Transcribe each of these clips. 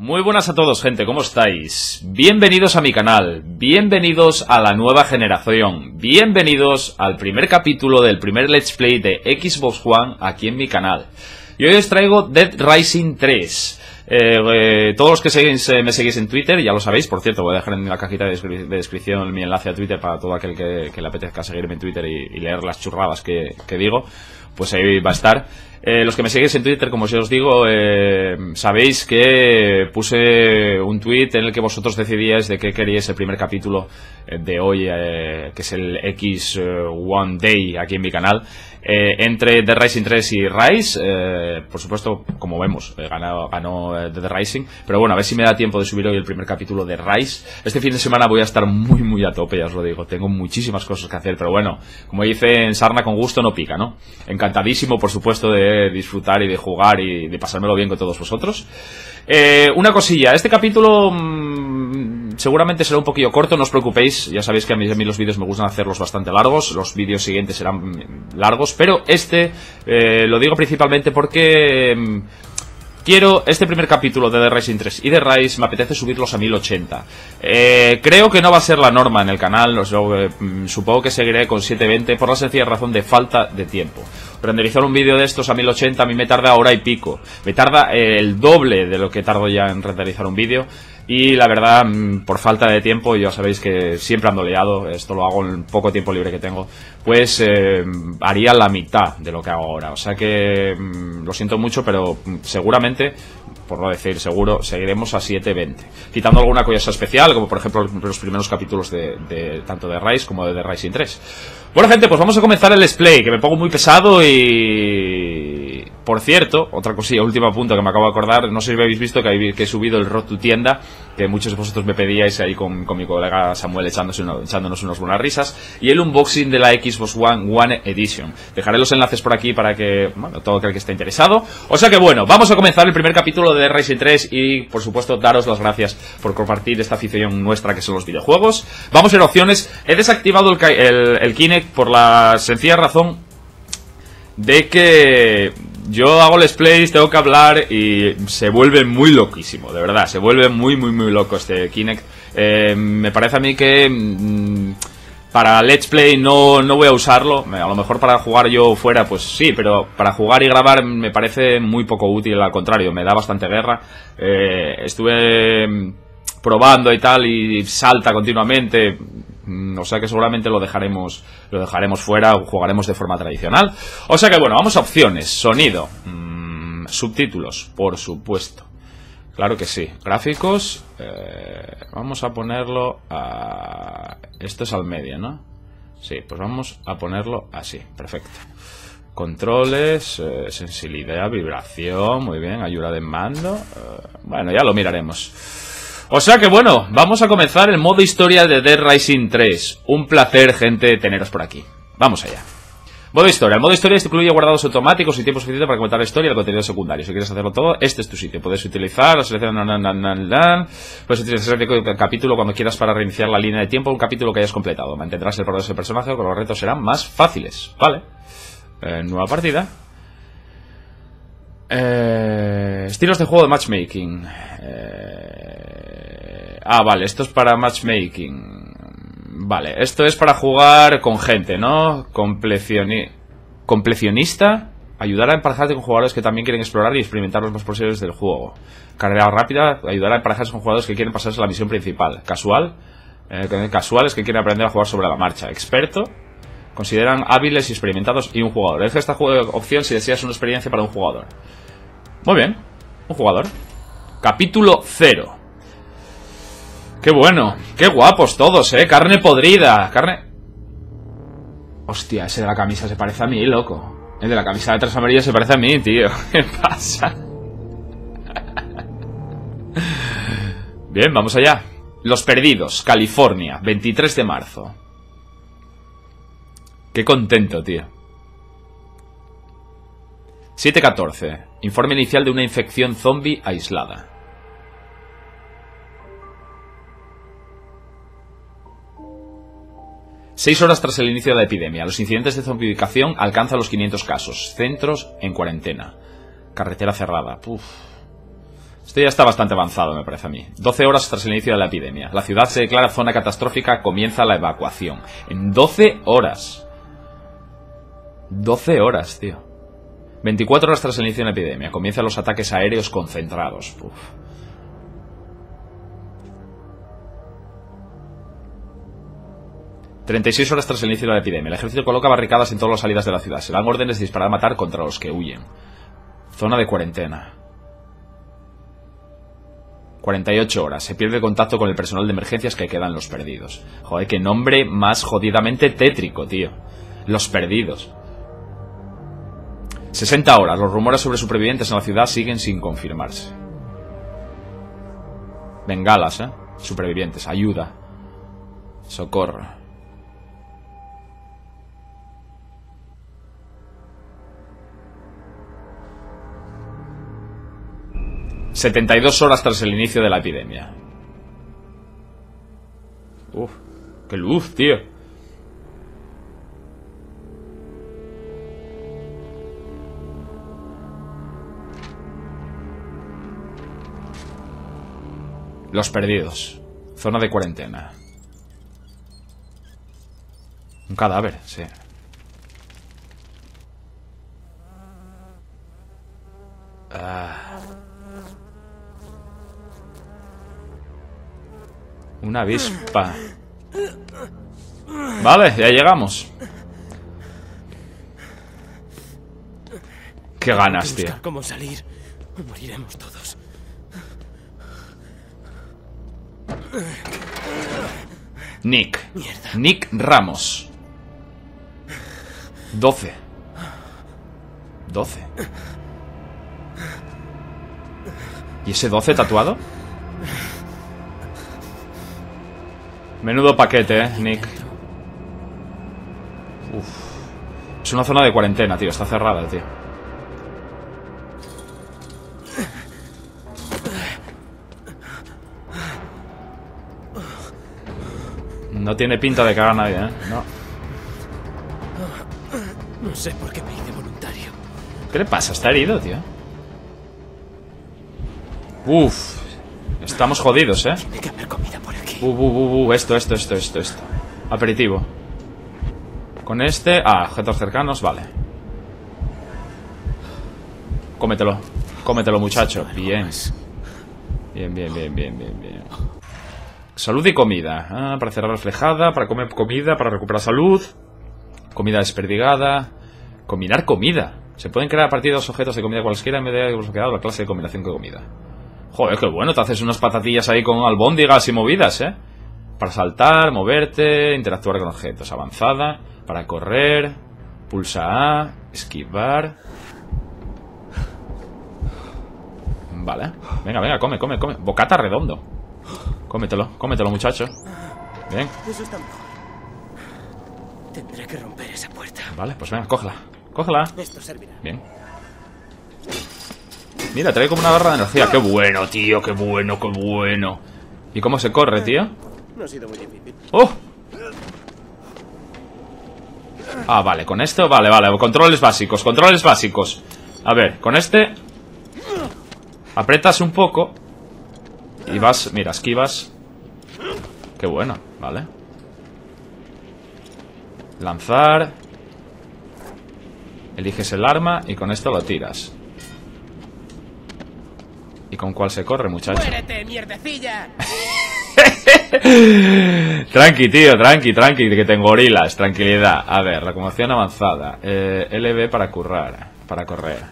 Muy buenas a todos, gente, ¿cómo estáis? Bienvenidos a mi canal, bienvenidos a la nueva generación, bienvenidos al primer capítulo del primer Let's Play de Xbox One aquí en mi canal. Y hoy os traigo Dead Rising 3. Eh, eh, todos los que seguís, eh, me seguís en Twitter, ya lo sabéis, por cierto, voy a dejar en la cajita de, descri- de descripción mi enlace a Twitter para todo aquel que, le apetezca seguirme en Twitter y, leer las churradas que digo, pues ahí va a estar. Eh, los que me seguís en Twitter, como yo os digo, eh, sabéis que puse un tweet en el que vosotros decidíais de qué queríais el primer capítulo eh, de hoy, eh, que es el X1 Day aquí en mi canal, entre The Rising 3 y Rise. por supuesto, como vemos, ganó, ganó The Rising, pero bueno, a ver si me da tiempo de subir hoy el primer capítulo de Rise. Este fin de semana voy a estar muy, muy a tope, ya os lo digo. Tengo muchísimas cosas que hacer, pero bueno, como dice en Sarna, con gusto no pica, ¿no? Encantadísimo, por supuesto, de disfrutar y de jugar y de pasármelo bien con todos vosotros. Eh, una cosilla, este capítulo mm, seguramente será un poquillo corto, no os preocupéis, ya sabéis que a mí, los vídeos me gustan hacerlos bastante largos, los vídeos siguientes serán mm, largos, pero este eh, lo digo principalmente porque... mm, Quiero, este primer capítulo de The Rising 3 y The Rise me apetece subirlos a 1080. Eh, creo que no va a ser la norma en el canal, eh, mm, supongo que seguiré con 720 por la sencilla razón de falta de tiempo. Renderizar un vídeo de estos a 1080 a mí me tarda hora y pico. Me tarda eh, el doble de lo que tardo ya en renderizar un vídeo. Y la verdad, mm, por falta de tiempo, ya sabéis que siempre ando liado, esto lo hago en poco tiempo libre que tengo, pues eh, haría la mitad de lo que hago ahora. O sea que mm, lo siento mucho, pero mm, seguramente, por no decir seguro, seguiremos a 7.20. Quitando alguna cosa especial, como por ejemplo los primeros capítulos de, tanto de Rise como de The Rising 3. Bueno gente, pues vamos a comenzar el display, que me pongo muy pesado y... Por cierto, otra cosilla, último punto que me acabo de acordar, no sé si habéis visto que, he subido el Road to Tienda, que muchos de vosotros me pedíais ahí con, mi colega Samuel echándose uno- echándonos unas buenas risas, y el unboxing de la Xbox One One Edition. Dejaré los enlaces por aquí para que, bueno, todo aquel que esté interesado. O sea que bueno, vamos a comenzar el primer capítulo de Racing 3 y, por supuesto, daros las gracias por compartir esta afición nuestra que son los videojuegos. Vamos a ver opciones. He desactivado el, el, el Kinect por la sencilla razón de que yo hago let's plays, tengo que hablar y se vuelve muy loquísimo, de verdad, se vuelve muy, muy, muy loco este Kinect. Eh, me parece a mí que mm, para let's play no, no voy a usarlo, a lo mejor para jugar yo fuera, pues sí, pero para jugar y grabar me parece muy poco útil, al contrario, me da bastante guerra. Eh, estuve mm, probando y tal y salta continuamente Mm, o sea que seguramente lo dejaremos lo dejaremos fuera o jugaremos de forma tradicional. O sea que bueno vamos a opciones. Sonido mm, subtítulos por supuesto. Claro que sí. Gráficos eh, vamos a ponerlo a esto es al medio no sí pues vamos a ponerlo así perfecto. Controles, eh, sensibilidad, vibración, muy bien, ayuda de mando. eh, bueno, ya lo miraremos. O sea que bueno, vamos a comenzar el modo historia de Dead Rising 3. Un placer, gente, teneros por aquí. Vamos allá. Modo historia. El modo historia incluye guardados automáticos y tiempo suficiente para comentar la historia y el contenido secundario. Si quieres hacerlo todo, este es tu sitio. Puedes utilizar la selección. Puedes utilizar el capítulo cuando quieras para reiniciar la línea de tiempo un capítulo que hayas completado. Mantendrás el progreso del personaje, con los retos serán más fáciles. Vale. Eh, nueva partida. Eh, estilos de juego de matchmaking. Eh, ah, vale, esto es para matchmaking. Vale, esto es para jugar con gente, ¿no? Complecioni- completionista. Ayudar a emparejarte con jugadores que también quieren explorar y experimentar los más posibles del juego. Carrera rápida. Ayudar a emparejarse con jugadores que quieren pasarse a la misión principal. Casual. eh, casuales que quieren aprender a jugar sobre la marcha. Experto consideran hábiles y experimentados y un jugador. Elige esta opción si deseas una experiencia para un jugador. Muy bien, un jugador. Capítulo 0. Qué bueno, qué guapos todos, eh. Carne podrida, carne. Hostia, ese de la camisa se parece a mí, loco. El de la camisa de tres se parece a mí, tío. ¿Qué pasa? Bien, vamos allá. Los Perdidos, California, 23 de marzo. Qué contento, tío. 7.14. Informe inicial de una infección zombie aislada. Seis horas tras el inicio de la epidemia, los incidentes de zombificación alcanzan los 500 casos. Centros en cuarentena. Carretera cerrada. Uf. Esto ya está bastante avanzado, me parece a mí. 12 horas tras el inicio de la epidemia. La ciudad se declara zona catastrófica, comienza la evacuación. En 12 horas. 12 horas, tío. 24 horas tras el inicio de la epidemia. Comienzan los ataques aéreos concentrados. Uf. 36 horas tras el inicio de la epidemia. El ejército coloca barricadas en todas las salidas de la ciudad. Se dan órdenes de disparar a matar contra los que huyen. Zona de cuarentena. 48 horas. Se pierde contacto con el personal de emergencias que quedan los perdidos. Joder, qué nombre más jodidamente tétrico, tío. Los perdidos. 60 horas. Los rumores sobre supervivientes en la ciudad siguen sin confirmarse. Bengalas, ¿eh? Supervivientes. Ayuda. Socorro. 72 horas tras el inicio de la epidemia. Uf, qué luz, tío. Los perdidos. Zona de cuarentena. Un cadáver, sí. Una avispa. Vale, ya llegamos. Qué ganas, tío. cómo salir. Moriremos todos. Nick. Nick Ramos. 12. 12. ¿Y ese 12 tatuado? Menudo paquete, eh, Nick. Uf. Es una zona de cuarentena, tío. Está cerrada, tío. No tiene pinta de cagar a nadie, ¿eh? No. No sé por qué me hice voluntario. ¿Qué le pasa? Está herido, tío. Uf. Estamos jodidos, ¿eh? Tiene que haber comida esto, esto, esto, esto, esto. Aperitivo. Con este... Ah, objetos cercanos, vale. Cómetelo. Cómetelo, muchacho. Bien. Bien, bien, bien, bien, bien, bien. Salud y comida. Ah, para cerrar reflejada, para comer comida, para recuperar salud. Comida desperdigada. Combinar comida. Se pueden crear a partir de objetos de comida cualquiera en vez de bloqueado la clase de combinación de comida. Joder, qué bueno, te haces unas patatillas ahí con albóndigas y movidas, ¿eh? Para saltar, moverte, interactuar con objetos. Avanzada, para correr, pulsa A, esquivar. Vale. Venga, venga, come, come, come. Bocata redondo. Cómetelo, cómetelo, muchacho. Bien. Eso está mejor. Tendré que romper esa puerta. Vale, pues venga, cógela. Cógela. Esto servirá. Bien. Mira, trae como una barra de energía. Qué bueno, tío, qué bueno, qué bueno. ¿Y cómo se corre, tío? No ha sido muy difícil. ¡Oh! Ah, vale, con esto, vale, vale, controles básicos, controles básicos A ver, con este Apretas un poco Y vas, mira, esquivas Qué bueno, vale Lanzar Eliges el arma y con esto lo tiras ¿Y con cuál se corre, muchacho? ¡Muérete, mierdecilla! tranqui, tío, tranqui, tranqui, que tengo gorilas, tranquilidad. A ver, locomoción avanzada. Eh, LB para currar, para correr.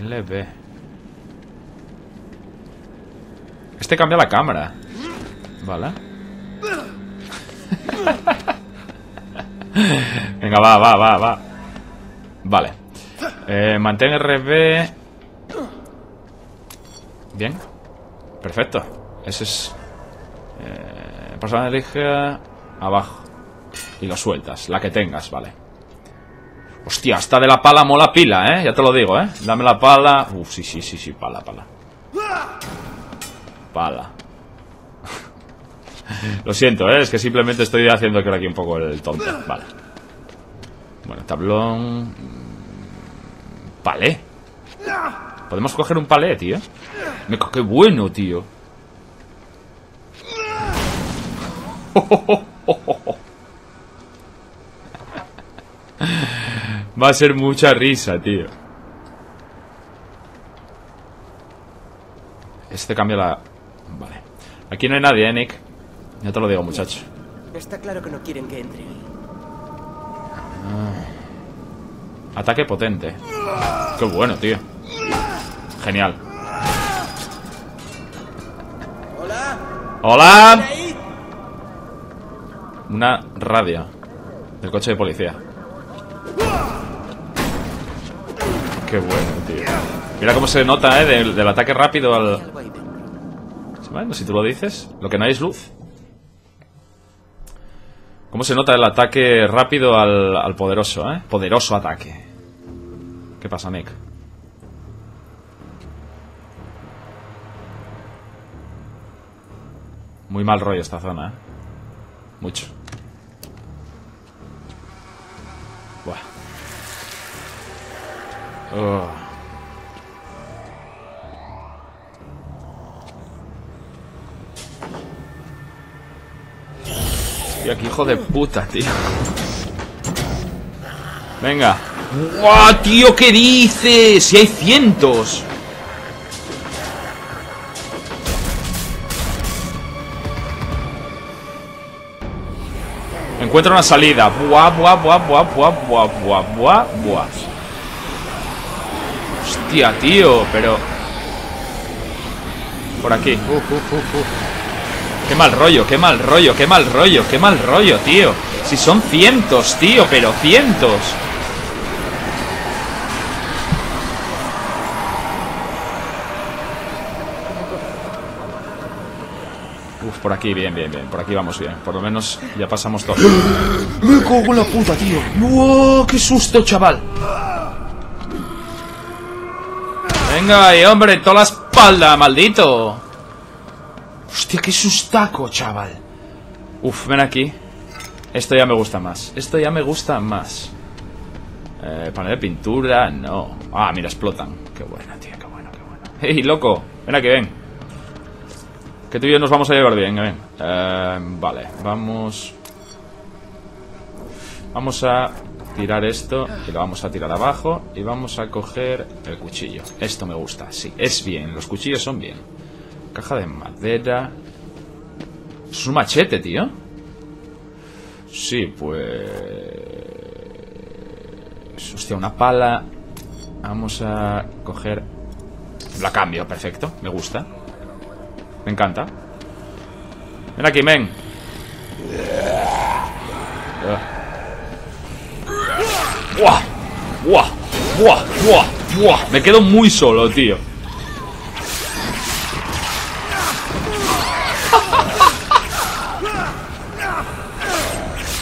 LB. Este cambia la cámara. Vale. Venga, va, va, va, va. Vale. Eh, mantén RB. Bien. Perfecto. Ese es. Eh, persona elige abajo. Y lo sueltas. La que tengas, vale. Hostia, esta de la pala mola pila, ¿eh? Ya te lo digo, ¿eh? Dame la pala. Uf, sí, sí, sí, sí, pala, pala. Pala. lo siento, ¿eh? Es que simplemente estoy haciendo aquí un poco el tonto. Vale. Bueno, tablón. Palé. Podemos coger un palé, tío. Me qué bueno, tío. Va a ser mucha risa, tío. Este cambia la... Vale. Aquí no hay nadie, ¿eh, Nick? Ya te lo digo, muchacho. Está claro que no quieren que entre. Ataque potente. Qué bueno, tío. Genial. ¡Hola! Una radio del coche de policía. Qué bueno, tío. Mira cómo se nota, ¿eh? Del, del ataque rápido al... Bueno, si tú lo dices. Lo que no hay es luz. ¿Cómo se nota el ataque rápido al, poderoso, eh? Poderoso ataque. ¿Qué pasa, Nick? Muy mal rollo esta zona, ¿eh? Mucho. Buah. Ugh. Y aquí, hijo de puta, tío. Venga. ¡Guau, tío! ¿Qué dices? Si hay cientos. Encuentra una salida. Buah, buah, buah, buah, buah, buah, buah, buah, buah. Hostia, tío, pero... Por aquí. Uf. Qué mal rollo, qué mal rollo, qué mal rollo, qué mal rollo, tío. Si son cientos, tío, pero cientos. Uf, por aquí, bien, bien, bien. Por aquí vamos bien. Por lo menos ya pasamos todo. ¡Me cago en la puta, tío! ¡Wow! ¡Qué susto, chaval! Venga ahí, hombre, toda la espalda, maldito. Hostia, qué sustaco, chaval. Uf, ven aquí. Esto ya me gusta más. Esto ya me gusta más. Eh, panel de pintura, no. Ah, mira, explotan. Qué bueno, tío, qué bueno, qué bueno. ¡Ey, loco! Ven aquí, ven. Que tú y yo nos vamos a llevar bien, ven. Eh, vale, vamos... Vamos a tirar esto y lo vamos a tirar abajo y vamos a coger el cuchillo. Esto me gusta, sí, es bien. Los cuchillos son bien. Caja de madera. Es un machete, tío. Sí, pues... Hostia, una pala. Vamos a coger... La cambio, perfecto. Me gusta. Me encanta. Ven aquí, men. ¡Buah! ¡Buah! ¡Buah! ¡Buah! ¡Buah! Me quedo muy solo, tío.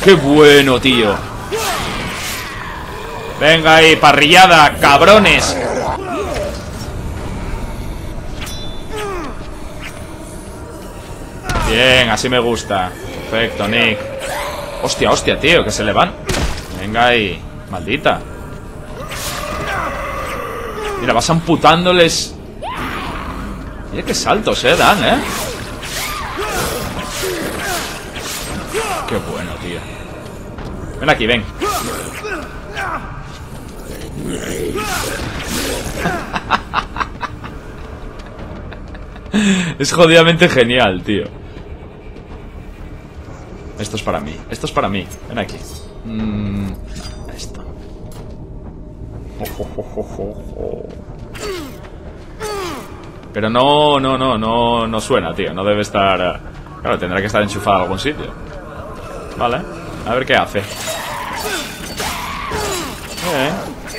¡Qué bueno, tío! Venga ahí, parrillada, cabrones. Bien, así me gusta. Perfecto, Nick. Hostia, hostia, tío, que se le van. Venga ahí, maldita. Mira, vas amputándoles. Mira qué saltos, eh, dan, eh. Ven aquí, ven. es jodidamente genial, tío. Esto es para mí. Esto es para mí. Ven aquí. Mm, esto. Pero no, no, no, no, no suena, tío. No debe estar... eh, Claro, tendrá que estar enchufado a algún sitio. Vale. A ver qué hace. Eh,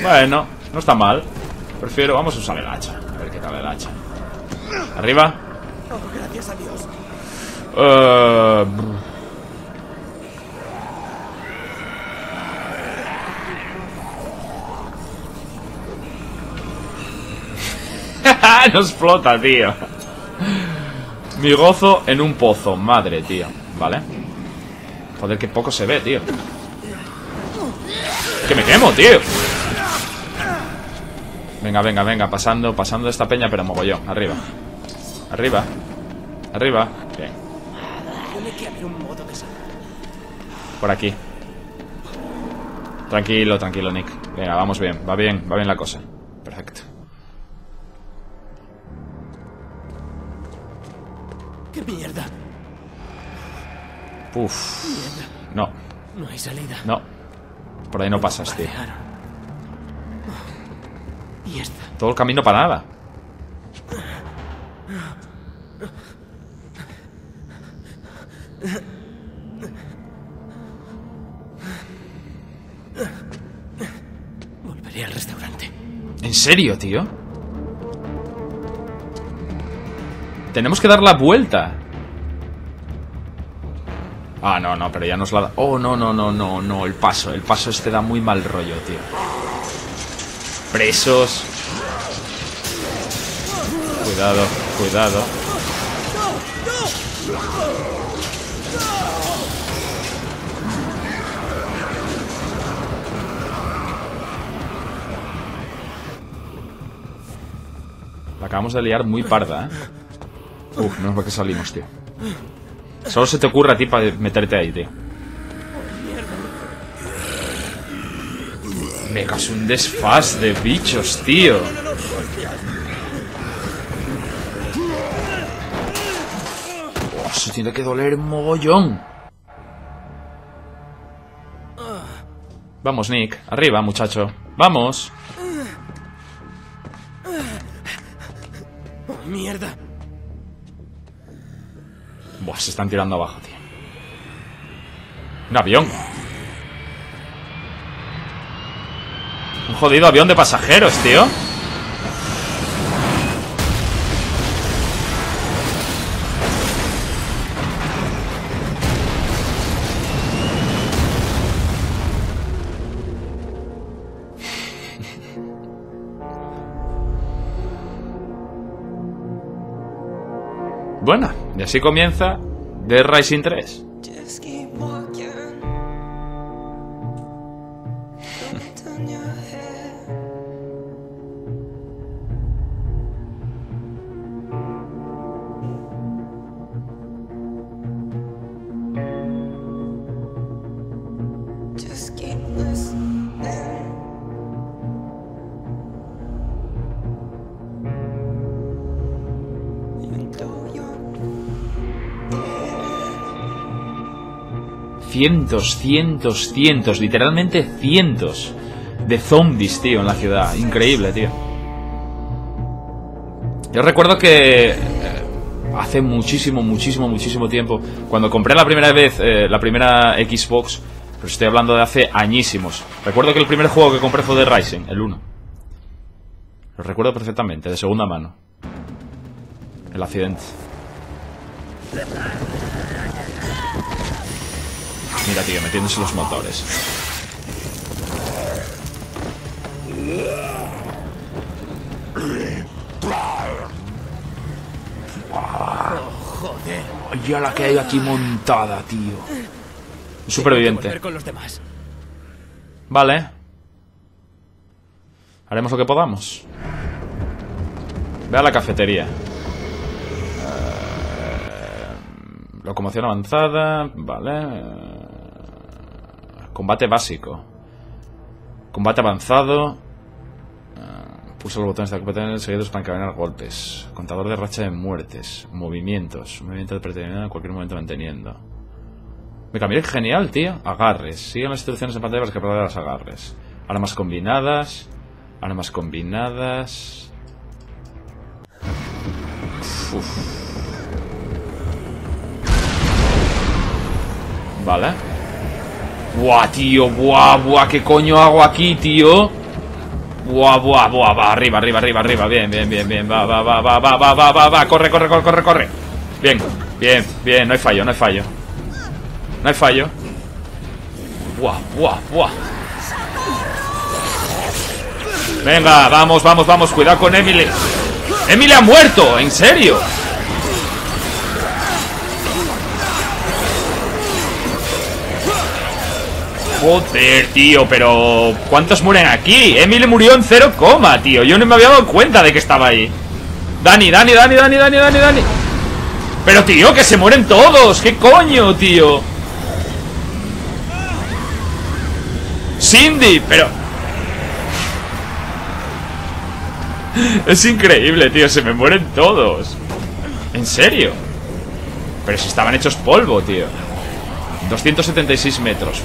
bueno, no está mal. Prefiero... Vamos a usar el hacha. A ver qué tal el hacha. Arriba. Oh, gracias a Dios. Eh, brr. no explota, tío. Mi gozo en un pozo, madre, tío. Vale. Joder, qué poco se ve, tío. Que me quemo, tío. Venga, venga, venga, pasando, pasando esta peña, pero mogollón. Arriba. Arriba. Arriba. Bien. Que. Por aquí. Tranquilo, tranquilo, Nick. Venga, vamos bien. Va bien, va bien la cosa. Perfecto. ¡Qué mierda! Uf. Hay salida. no. Por ahí no pasas, tío. Bardearon. Y esta. Todo el camino para nada. Volveré al restaurante. ¿En serio, tío? Tenemos que dar la vuelta. Ah, no, no, pero ya nos la da. Oh, no, no, no, no, no. El paso, el paso este da muy mal rollo, tío. Presos. Cuidado, cuidado. La acabamos de liar muy parda, ¿eh? Uf, menos mal que salimos, tío. Solo se te ocurre a ti para meterte ahí, tío. Me caso un desfaz de bichos, tío. Oh, eso tiene que doler mogollón. Vamos, Nick. Arriba, muchacho. Vamos. ¡Oh, mierda! Buah, se están tirando abajo, tío. Un avión. Un jodido avión de pasajeros, tío. Bueno, y así comienza The Rising 3. Cientos, cientos, cientos, literalmente cientos de zombies, tío, en la ciudad. Increíble, tío. Yo recuerdo que eh, hace muchísimo, muchísimo, muchísimo tiempo, cuando compré la primera vez eh, la primera Xbox, pero estoy hablando de hace añísimos. Recuerdo que el primer juego que compré fue de Rising, el 1. Lo recuerdo perfectamente, de segunda mano. El accidente. Mira, tío, metiéndose los motores. ¡Joder! Oye, la que hay aquí montada, tío. Superviviente. volver con los demás. Vale. Haremos lo que podamos. Ve a la cafetería. Eh, locomoción avanzada. Vale. Combate básico. Combate avanzado. Eh, Pulsa los botones de competencia seguidos para encadenar golpes. Contador de racha de muertes. Movimientos. Movimiento determinado en cualquier momento manteniendo. Me cambié genial, tío. Agarres. Siguen las instrucciones en pantalla para escapar de las agarres. Armas combinadas. Armas combinadas. Uf. Vale. Buah, tío. Buah, buah. ¿Qué coño hago aquí, tío? Buah, buah, buah. Va, arriba, arriba, arriba, arriba. Bien, bien, bien, bien. Va, va, va, va, va, va, va, va, va. Corre, corre, corre, corre, corre. Bien, bien, bien. No hay fallo, no hay fallo. No hay fallo. Buah, buah, buah. Venga, vamos, vamos, vamos. Cuidado con Emily. Emily ha muerto, en serio. Joder, tío, pero... ¿Cuántos mueren aquí? Emily murió en cero coma, tío. Yo no me había dado cuenta de que estaba ahí. Dani, Dani, Dani, Dani, Dani, Dani, Dani. Pero, tío, que se mueren todos. ¿Qué coño, tío? Cindy, pero... Es increíble, tío. Se me mueren todos. ¿En serio? Pero si estaban hechos polvo, tío. 276 metros.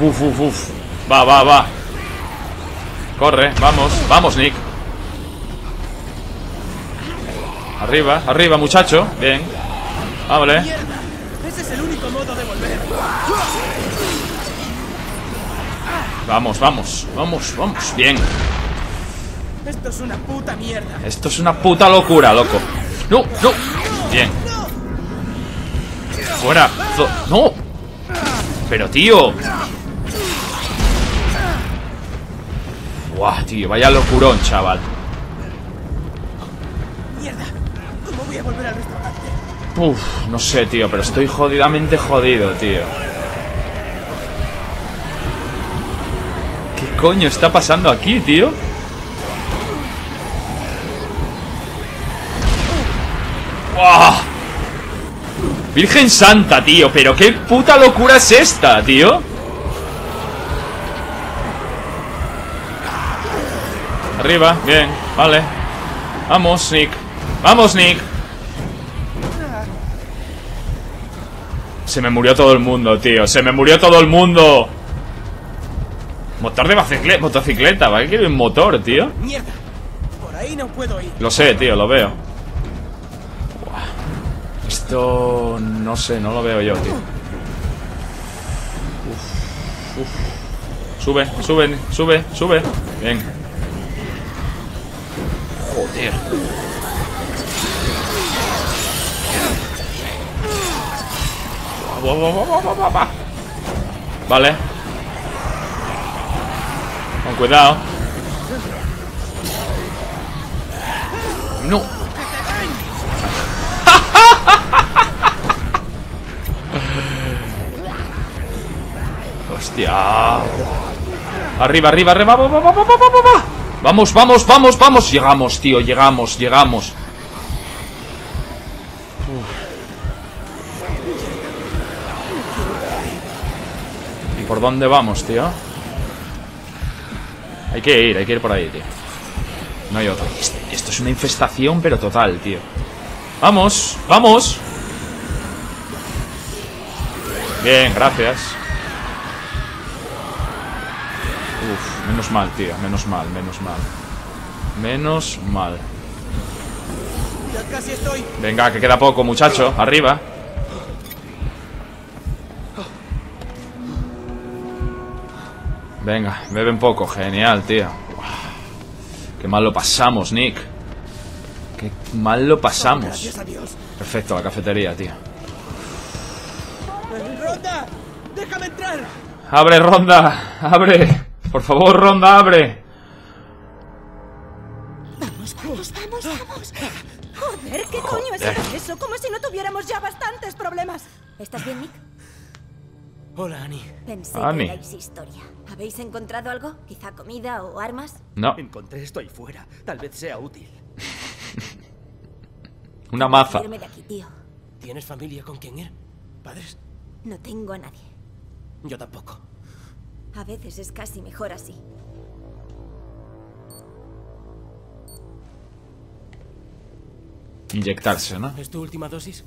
Uf, uf, uf. Va, va, va. Corre, vamos, vamos, Nick. Arriba, arriba, muchacho. Bien. Vale. ¡Mierda! Ese es el único modo de volver. Vamos, vamos, vamos, vamos. Bien. Esto es una puta mierda. Esto es una puta locura, loco. No, no. Bien. Fuera. No. Pero, tío. Buah, tío. Vaya locurón, chaval. Mierda. ¿Cómo voy a volver al restaurante? Uf, no sé, tío, pero estoy jodidamente jodido, tío. ¿Qué coño está pasando aquí, tío? ¡Buah! Virgen Santa, tío, pero qué puta locura es esta, tío. Arriba, bien, vale. Vamos, Nick. Vamos, Nick. Se me murió todo el mundo, tío. Se me murió todo el mundo. Motor de motocicleta. ¿Para qué quiero un motor, tío? ¡Mierda! Por ahí no puedo ir. Lo sé, tío, lo veo. Buah. Esto... No sé, no lo veo yo, tío. Uf, uf. Sube, sube, sube, sube. Bien. Joder. Vale. Con cuidado. No. Hostia. Arriba, arriba, arriba. va, va, va, va, va, va, va. Vamos, vamos, vamos, vamos. Llegamos, tío, llegamos, llegamos. ¿Y por dónde vamos, tío? Hay que ir, hay que ir por ahí, tío. No hay otro. Esto es una infestación, pero total, tío. Vamos, vamos. Bien, gracias. Menos mal, tío. Menos mal, menos mal. Menos mal. Ya casi estoy. Venga, que queda poco, muchacho. Arriba. Venga, bebe un poco. Genial, tío. Qué mal lo pasamos, Nick. Qué mal lo pasamos. Gracias a Dios. Perfecto, la cafetería, tío. ¡Ronda! ¡Déjame entrar! Abre, Ronda. Abre. Por favor, Ronda, abre. Vamos, vamos, vamos. Joder, ¿qué coño es Joder. eso? Como si no tuviéramos ya bastantes problemas. ¿Estás bien, Nick? Hola, Annie. Pensé Annie. que erais historia. ¿Habéis encontrado algo? ¿Quizá comida o armas? No, Encontré esto ahí fuera. Tal vez sea útil. una maza. Irme de aquí, tío. ¿Tienes familia con quien ir? ¿Padres? No tengo a nadie. Yo tampoco. A veces es casi mejor así. Inyectarse, ¿no? ¿Es tu última dosis?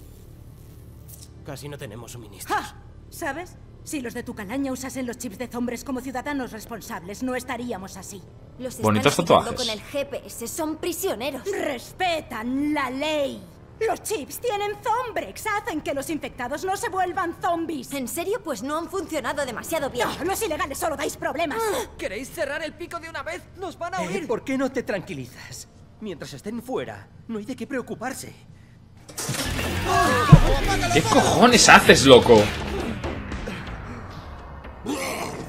Casi no tenemos suministros. ¡Ja! ¿Sabes? Si los de tu calaña usasen los chips de hombres como ciudadanos responsables, no estaríamos así. Los Bonitos tatuajes. con el GPS. Son prisioneros. ¡Respetan la ley! Los chips tienen Zombrex, hacen que los infectados no se vuelvan zombies. ¿En serio? Pues no han funcionado demasiado bien. No, los ilegales solo dais problemas. ¿Queréis cerrar el pico de una vez? ¡Nos van a Eh, oír! ¿Por qué no te tranquilizas? Mientras estén fuera, no hay de qué preocuparse. ¿Qué cojones haces, loco?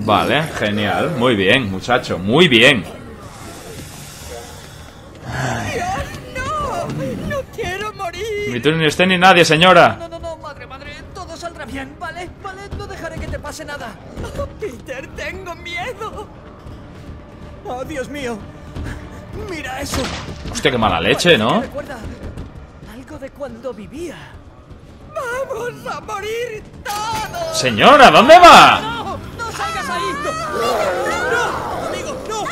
Vale, genial. Muy bien, muchacho. Muy bien. ¡No quiero morir! Ni tú ni usted ni nadie, señora. No, no, no, madre, madre. Todo saldrá bien, ¿vale? ¿Vale? No dejaré pase nada. Peter, tengo miedo. Oh, Dios mío. Mira eso. Hostia, qué mala leche, ¿no? Recuerda algo de cuando vivía. ¡Vamos a morir todos! Señora, ¿dónde va? ¡No! ¡No salgas ahí! ¡No! ¡No! ¡No! ¡Amigo! ¡No!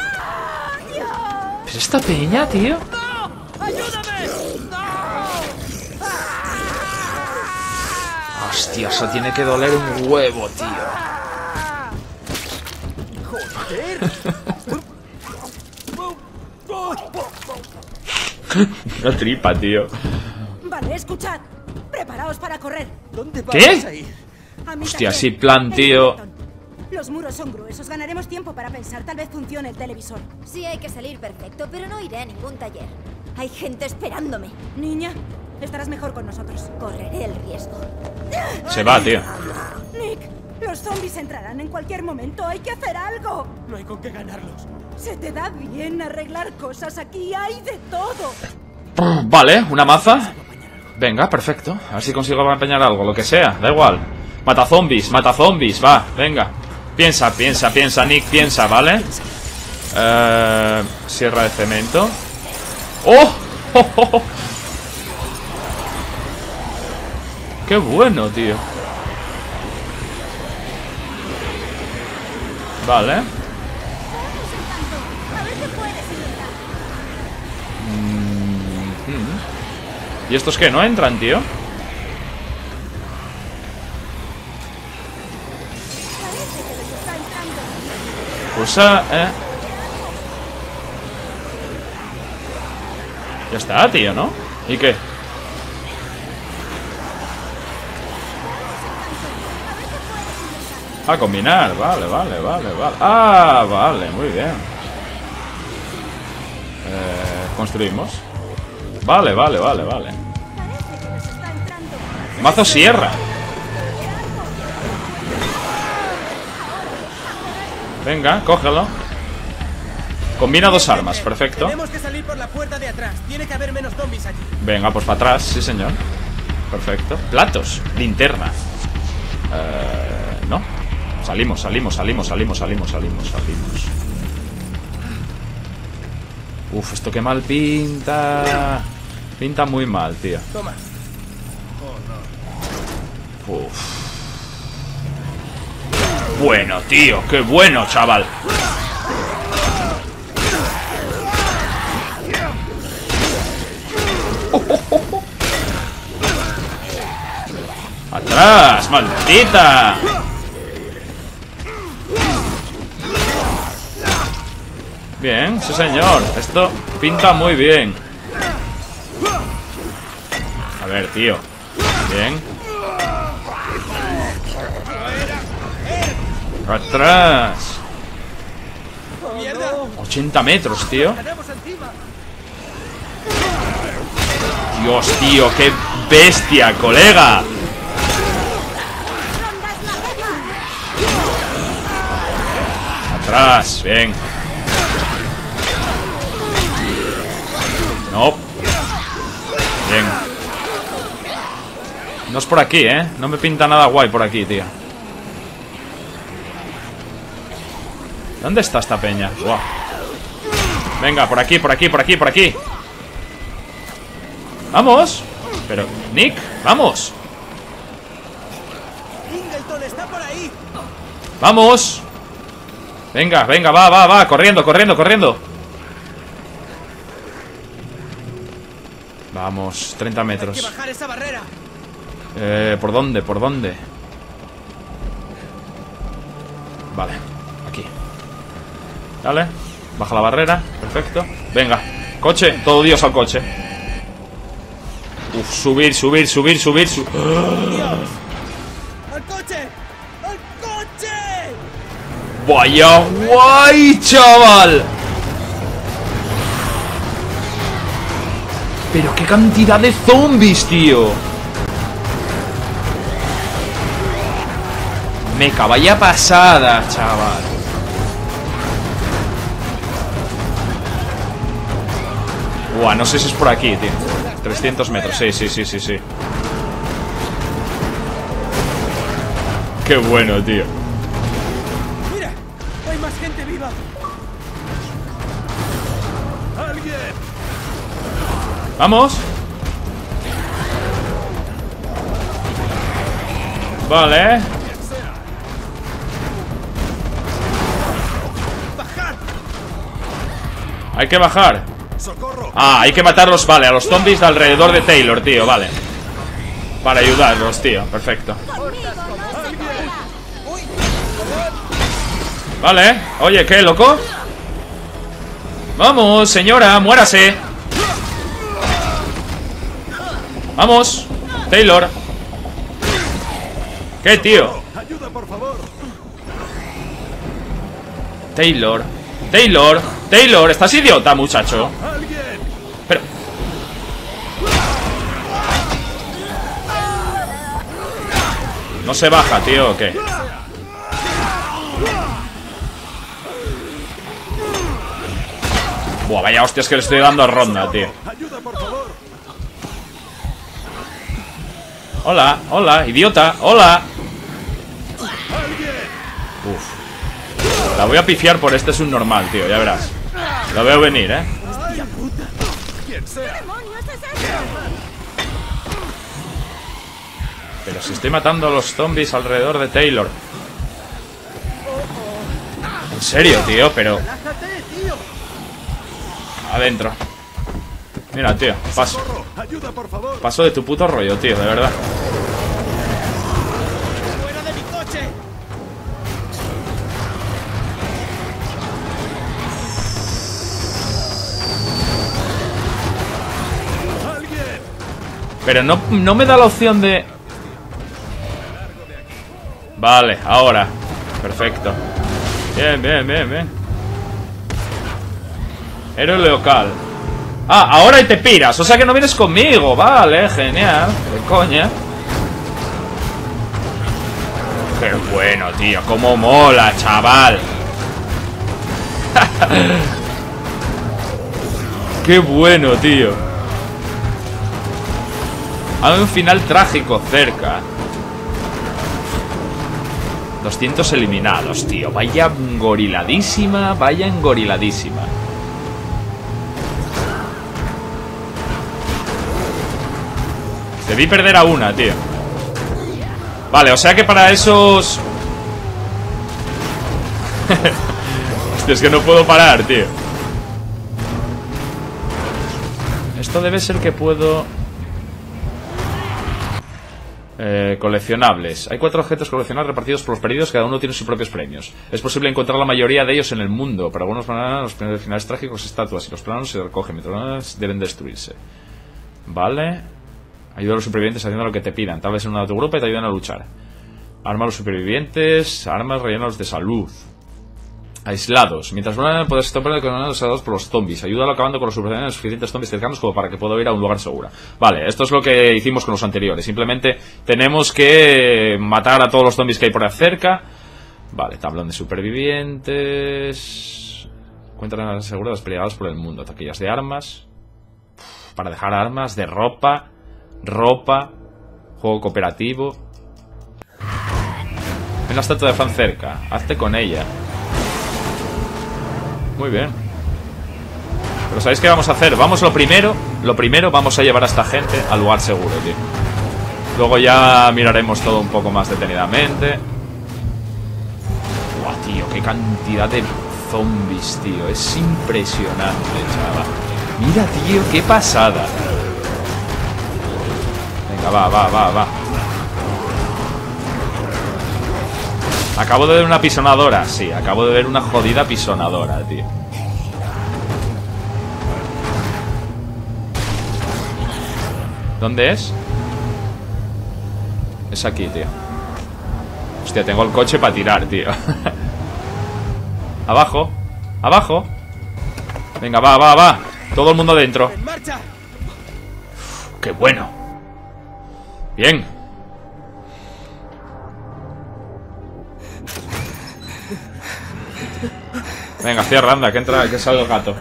¿Pero esta peña, tío? ¡No! ¡Ayúdame! Hostia, eso tiene que doler un huevo, tío. Una tripa, tío. Vale, escuchad. Preparaos para correr. ¿Dónde ¿Qué? vamos a ir? A mi Hostia, sí, plan, tío. Los muros son gruesos. Ganaremos tiempo para pensar. Tal vez funcione el televisor. Sí hay que salir perfecto, pero no iré a ningún taller. Hay gente esperándome. Niña, estarás mejor con nosotros. Correré el riesgo. Se va, tío. Nick, los zombies entrarán en cualquier momento. Hay que hacer algo. No hay con qué ganarlos. Se te da bien arreglar cosas aquí. Hay de todo. Vale, una maza. Venga, perfecto. A ver si consigo empeñar algo, lo que sea, da igual. Mata zombies, mata zombies, va, venga. Piensa, piensa, piensa, Nick, piensa, ¿vale? Eh, sierra de cemento. ¡Oh! ¡Oh, oh, oh! ¡Qué bueno, tío! Vale. Inventar. ¿Y estos qué? ¿No entran, tío? Parece que les está entrando. Eh. Ya está, tío, ¿no? ¿Y qué? A combinar, vale, vale, vale, vale. Ah, vale, muy bien. Eh, construimos. Vale, vale, vale, vale. Mazo sierra. Venga, cógelo. Combina dos armas, perfecto. Tenemos que salir por la puerta de atrás. Tiene que haber menos zombies allí. Venga, pues para atrás, sí señor. Perfecto. Platos, linterna. Eh, no. Salimos, salimos, salimos, salimos, salimos, salimos, salimos. Uf, esto qué mal pinta. Pinta muy mal, tío. Toma. Uf. Bueno, tío, qué bueno, chaval. ¡Atrás, maldita! Bien, sí señor. Esto pinta muy bien. A ver, tío. Bien. ¡Atrás! ¡Mierda! 80 metros, tío. Dios, tío, qué bestia, colega. Atrás, bien. No. Bien. No es por aquí, ¿eh? No me pinta nada guay por aquí, tío. ¿Dónde está esta peña? Buah. Venga, por aquí, por aquí, por aquí, por aquí. ¡Vamos! Pero, Nick, ¡vamos! ¡Ingleton está por ahí! ¡Vamos! Venga, venga, va, va, va, corriendo, corriendo, corriendo. Vamos, 30 Hay que metros. bajar esa barrera. Eh, ¿Por dónde? ¿Por dónde? Vale. Dale, baja la barrera, perfecto. Venga, coche, todo Dios al coche. Uf, subir, subir, subir, subir, su-. ¡Al coche! ¡Al coche! ¡Vaya guay, chaval! Pero qué cantidad de zombies, tío. Meca, vaya pasada, chaval. Buah, no sé si es por aquí, tío. 300 metros, sí, sí, sí, sí, sí. Qué bueno, tío. Mira, hay más gente viva. ¡Alguien! ¡Vamos! Vale. Hay que bajar. Ah, hay que matarlos, vale, a los zombies de alrededor de Taylor, tío, vale. Para ayudarlos, tío, perfecto. Vale, oye, ¿qué, loco? Vamos, señora, muérase. Vamos, Taylor. ¿Qué, tío? Taylor, Taylor, Taylor, ¿estás idiota, muchacho? No se baja, tío, ¿o qué? Buah, vaya hostias que le estoy dando a Ronda, tío. Hola, hola, idiota, hola. Uf. La voy a pifiar por este es un normal, tío, ya verás. Lo veo venir, ¿eh? Si estoy matando a los zombies alrededor de Taylor. En serio, tío, pero... Adentro. Mira, tío, paso. Paso de tu puto rollo, tío, de verdad. ¡Fuera de mi coche! Pero no, no me da la opción de... Vale, ahora. Perfecto. Bien, bien, bien, bien. Héroe local. Ah, ahora y te piras. O sea que no vienes conmigo. Vale, genial. De coña. Qué bueno, tío. Cómo mola, chaval. Qué bueno, tío. Hay un final trágico cerca. 200 eliminados, tío. Vaya engoriladísima, vaya engoriladísima. Debí perder a una, tío. Vale, o sea que para esos... Hostia, es que no puedo parar, tío. Esto debe ser que puedo... Eh, coleccionables. Hay cuatro objetos coleccionables repartidos por los periodos, cada uno tiene sus propios premios. Es posible encontrar la mayoría de ellos en el mundo. Para algunos planos, los primeros finales trágicos, estatuas y los planos se recogen, mientras deben destruirse. Vale. Ayuda a los supervivientes haciendo lo que te pidan. Tal vez en una de tu grupo y te ayudan a luchar. Arma a los supervivientes. Armas rellenos de salud. Aislados. Mientras vuelan con los aislados por los zombies. Ayúdalo acabando con los supervivientes suficientes zombies cercanos como para que pueda ir a un lugar seguro. Vale, esto es lo que hicimos con los anteriores. Simplemente tenemos que matar a todos los zombies que hay por ahí cerca. Vale, tablón de supervivientes. Encuentran las aseguradas peleadas por el mundo. Taquillas de armas. Para dejar armas, de ropa. Ropa. Juego cooperativo. Ven la estatua de fan cerca. Hazte con ella. Muy bien. Pero ¿sabéis qué vamos a hacer? Vamos lo primero, lo primero vamos a llevar a esta gente al lugar seguro, tío. Luego ya miraremos todo un poco más detenidamente. Buah, tío, qué cantidad de zombies, tío. Es impresionante, chaval. Mira, tío, qué pasada. Venga, va, va, va, va. Acabo de ver una pisonadora, sí, acabo de ver una jodida pisonadora, tío. ¿Dónde es? Es aquí, tío. Hostia, tengo el coche para tirar, tío. abajo, abajo. Venga, va, va, va. Todo el mundo dentro. ¡Qué bueno! Bien. Venga, cierra, anda, que entra, que sale el gato.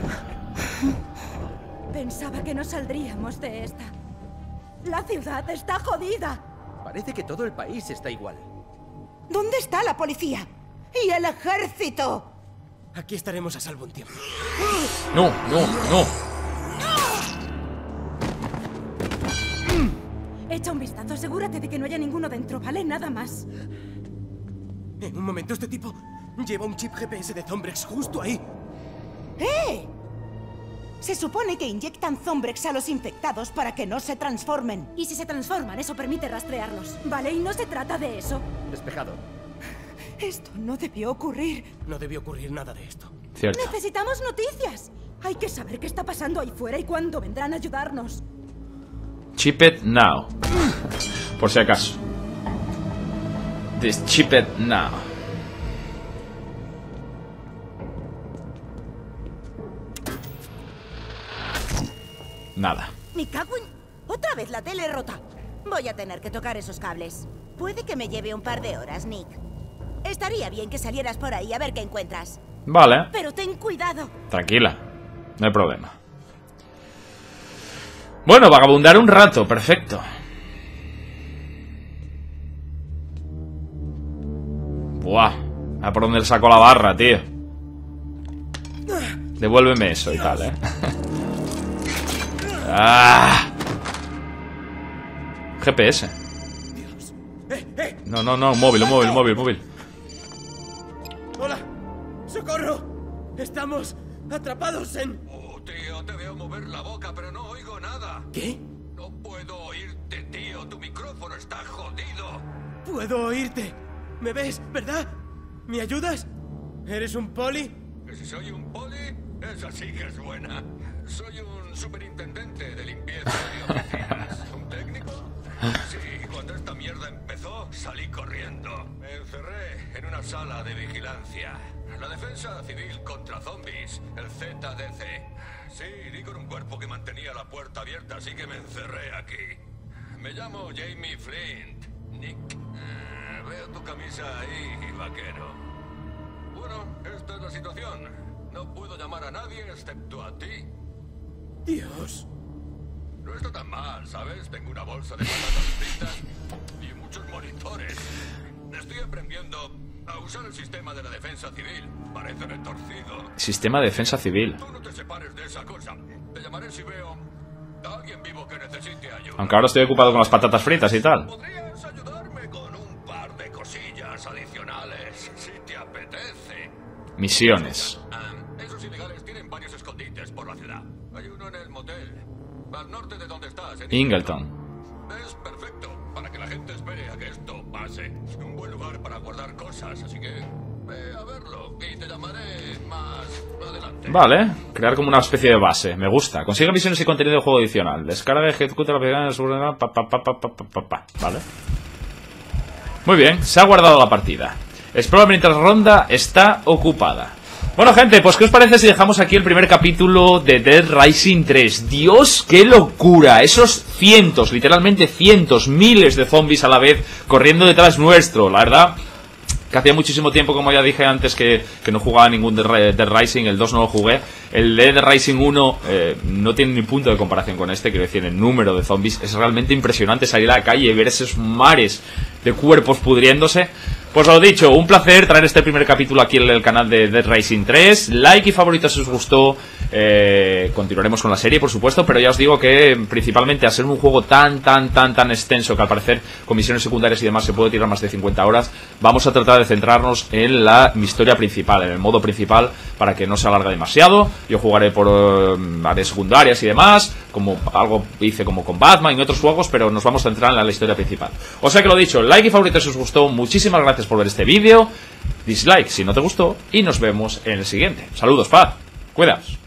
Pensaba que no saldríamos de esta. La ciudad está jodida. Parece que todo el país está igual. ¿Dónde está la policía? ¡Y el ejército! Aquí estaremos a salvo un tiempo. No, no, no. Echa un vistazo, asegúrate de que no haya ninguno dentro, ¿vale? Nada más. En un momento, este tipo lleva un chip GPS de Zombrex justo ahí. ¡Eh! Se supone que inyectan Zombrex a los infectados para que no se transformen. Y si se transforman, eso permite rastrearlos. ¿Vale? Y no se trata de eso. Despejado. Esto no debió ocurrir. No debió ocurrir nada de esto. Cierto. Necesitamos noticias. Hay que saber qué está pasando ahí fuera y cuándo vendrán a ayudarnos. Chip it now. Por si acaso. This chip it now. Nada. Me cago en... Otra vez la tele rota. Voy a tener que tocar esos cables. Puede que me lleve un par de horas, Nick. Estaría bien que salieras por ahí a ver qué encuentras. Vale. Pero ten cuidado. Tranquila. No hay problema. Bueno, vagabundar un rato. Perfecto. Buah. A por dónde le saco la barra, tío. Devuélveme eso y tal, eh. ah. GPS. Dios. No, no, no. Móvil, móvil, móvil, móvil. ¡Hola! ¡Socorro! Estamos atrapados en... Oh, tío, te veo mover la boca, pero no oigo nada. ¿Qué? No puedo oírte, tío. Tu micrófono está jodido. Puedo oírte. ¿Me ves, verdad? ¿Me ayudas? ¿Eres un poli? ¿Que si soy un poli? Esa sí que es buena. Soy un superintendente de limpieza de oficinas. ¿Un técnico? Sí, cuando esta mierda empezó, salí corriendo. Me encerré en una sala de vigilancia. La defensa civil contra zombies, el ZDC. Sí, di con un cuerpo que mantenía la puerta abierta, así que me encerré aquí. Me llamo Jamie Flint. Nick. Eh, veo tu camisa ahí, vaquero. Bueno, esta es la situación. No puedo llamar a nadie excepto a ti. Dios. No está tan mal, ¿sabes? Tengo una bolsa de patatas fritas y muchos monitores. Estoy aprendiendo a usar el sistema de la defensa civil. Parece retorcido. Sistema de defensa civil. Tú no te separes de esa cosa. Te llamaré si veo a alguien vivo que necesite ayuda. Aunque ahora estoy ocupado con las patatas fritas y tal. ¿Podrías ayudarme con un par de cosillas adicionales, si te apetece? Misiones. Ah, esos ilegales tienen varios escondites por la ciudad. Hay uno en el motel, al norte de donde estás, en Ingleton. Es perfecto para que la gente espere a que esto pase. Un buen lugar para guardar cosas, así que ve a verlo y te llamaré más adelante. Vale, crear como una especie de base. Me gusta. Consigue misiones y contenido de juego adicional. Descarga, ejecuta la aplicación, sobre- pa, pa, pa, pa, pa, pa, pa. Vale. Muy bien, se ha guardado la partida. Explora mientras ronda está ocupada. Bueno, gente, pues ¿qué os parece si dejamos aquí el primer capítulo de Dead Rising 3? Dios, qué locura. Esos cientos, literalmente cientos, miles de zombies a la vez corriendo detrás nuestro. La verdad, que hacía muchísimo tiempo, como ya dije antes, que, que no jugaba ningún Dead, Ri- Dead Rising, el 2 no lo jugué. El Dead Rising 1 eh, no tiene ni punto de comparación con este, quiero decir, el número de zombies es realmente impresionante salir a la calle y ver esos mares de cuerpos pudriéndose. Pues lo dicho, un placer traer este primer capítulo aquí en el canal de Dead Rising 3. Like y favorito si os gustó. Eh, continuaremos con la serie, por supuesto, pero ya os digo que principalmente al ser un juego tan, tan, tan, tan extenso que al parecer con misiones secundarias y demás se puede tirar más de 50 horas, vamos a tratar de centrarnos en la historia principal, en el modo principal, para que no se alargue demasiado. Yo jugaré por eh, áreas secundarias y demás, como algo hice como con Batman y otros juegos, pero nos vamos a centrar en la historia principal. O sea que lo dicho, like y favorito si os gustó, muchísimas gracias por ver este vídeo, dislike si no te gustó, y nos vemos en el siguiente. Saludos, paz, cuidaos.